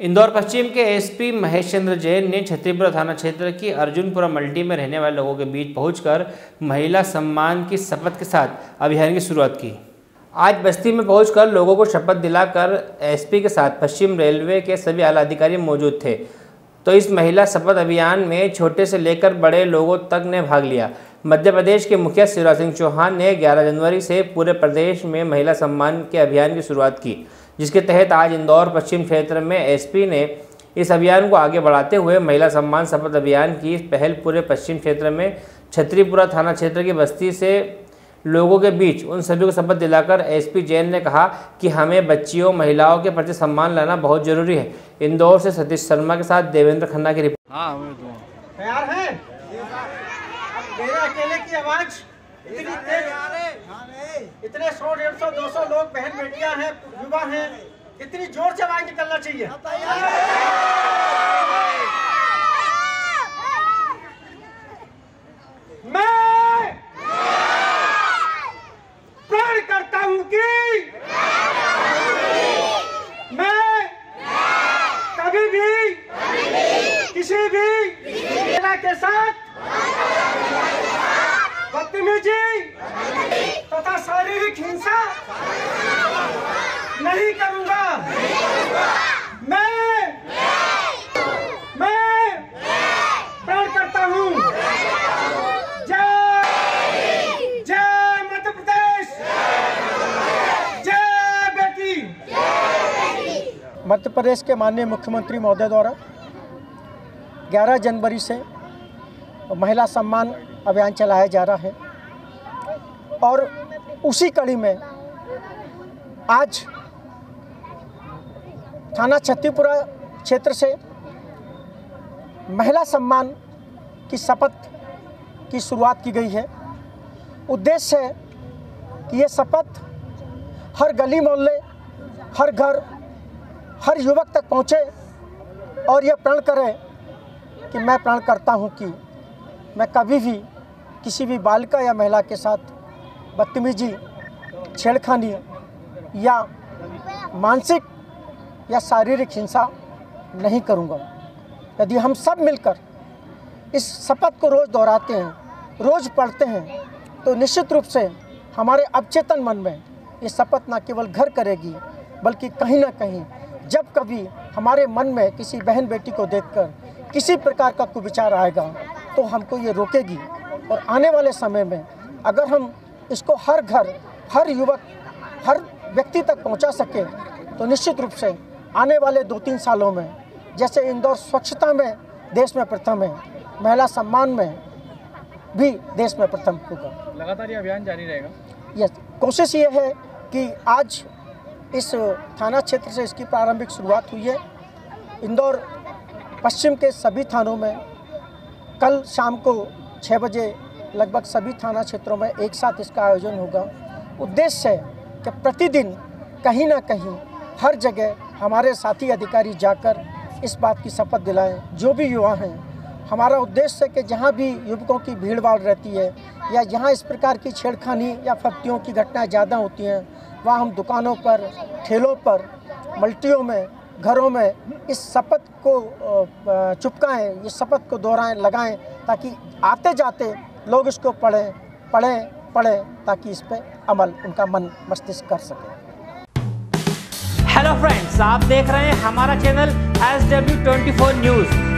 इंदौर, पश्चिम के एसपी महेश चंद्र जैन ने छत्तीपुरा थाना क्षेत्र की अर्जुनपुरा मल्टी में रहने वाले लोगों के बीच पहुंचकर महिला सम्मान की शपथ के साथ अभियान की शुरुआत की। आज बस्ती में पहुंचकर लोगों को शपथ दिलाकर एसपी के साथ पश्चिम रेलवे के सभी आला अधिकारी मौजूद थे। तो इस महिला शपथ अभियान में छोटे से लेकर बड़े लोगों तक ने भाग लिया। मध्य प्रदेश के मुखिया शिवराज सिंह चौहान ने 11 जनवरी से पूरे प्रदेश में महिला सम्मान के अभियान की शुरुआत की। जिसके तहत आज इंदौर पश्चिम क्षेत्र में एसपी ने इस अभियान को आगे बढ़ाते हुए महिला सम्मान शपथ अभियान की पहल पूरे पश्चिम क्षेत्र में छत्रीपुरा थाना क्षेत्र की बस्ती से लोगों के बीच उन सभी को शपथ दिलाकर एसपी जैन ने कहा कि हमें बच्चियों महिलाओं के प्रति सम्मान लाना बहुत ज़रूरी है। इंदौर से सतीश शर्मा के साथ देवेंद्र खन्ना की रिपोर्ट। हाँ तैयार है? अकेले की आवाज़। इतनी सौ, डेढ़ सौ, दो सौ लोग बहन बेटियाँ हैं, युवा हैं, इतनी ज़ोर से आवाज़ निकलना चाहिए मैं प्रण करता हूँ कि मैं कभी भी किसी भी महिला के साथ बदतमीजी तथा शारीरिक हिंसा नहीं करूँगा मैं मैं प्रण करता हूँ जय जय मध्य प्रदेश जय बेटी मध्य प्रदेश के माननीय मुख्यमंत्री महोदय द्वारा 11 जनवरी से महिला सम्मान अभियान चलाया जा रहा है। और उसी कड़ी में आज थाना छत्तीपुरा क्षेत्र से महिला सम्मान की शपथ की शुरुआत की गई है। उद्देश्य है कि ये शपथ हर गली मोहल्ले, हर घर हर युवक तक पहुँचे और ये प्रण करे कि मैं प्रण करता हूँ कि मैं कभी भी किसी भी बालिका या महिला के साथ बदतमीजी, छेड़खानी या मानसिक या शारीरिक हिंसा नहीं करूँगा। यदि हम सब मिलकर इस शपथ को रोज़ दोहराते हैं, रोज़ पढ़ते हैं तो निश्चित रूप से हमारे अवचेतन मन में ये शपथ न केवल घर करेगी, बल्कि कहीं ना कहीं जब कभी हमारे मन में किसी बहन बेटी को देखकर किसी प्रकार का कुविचार आएगा तो हमको ये रोकेगी। और आने वाले समय में अगर हम इसको हर घर हर युवक हर व्यक्ति तक पहुँचा सके तो निश्चित रूप से आने वाले दो तीन सालों में जैसे इंदौर स्वच्छता में देश में प्रथम है महिला सम्मान में भी देश में प्रथम होगा। लगातार ये अभियान जारी रहेगा? यस कोशिश ये है कि आज इस थाना क्षेत्र से इसकी प्रारंभिक शुरुआत हुई है। इंदौर, पश्चिम के सभी थानों में कल शाम को छः बजे लगभग सभी थाना क्षेत्रों में एक साथ इसका आयोजन होगा। उद्देश्य है कि प्रतिदिन कहीं ना कहीं हर जगह हमारे साथी अधिकारी जाकर इस बात की शपथ दिलाएँ। जो भी युवा हैं, हमारा उद्देश्य है कि जहाँ भी युवकों की भीड़ भाड़ रहती है या जहाँ इस प्रकार की छेड़खानी या फप्तियों की घटनाएँ ज़्यादा होती हैं वहाँ हम दुकानों पर, ठेलों पर, मल्टियों में, घरों में इस शपथ को चुपकाएँ, इस शपथ को दोहराएँ, लगाएँ, ताकि आते जाते लोग इसको पढ़ें पढ़ें पढ़ें, ताकि इस पर अमल उनका मन मस्तिष्क कर सके। हेलो फ्रेंड्स आप देख रहे हैं हमारा channel S W twenty four news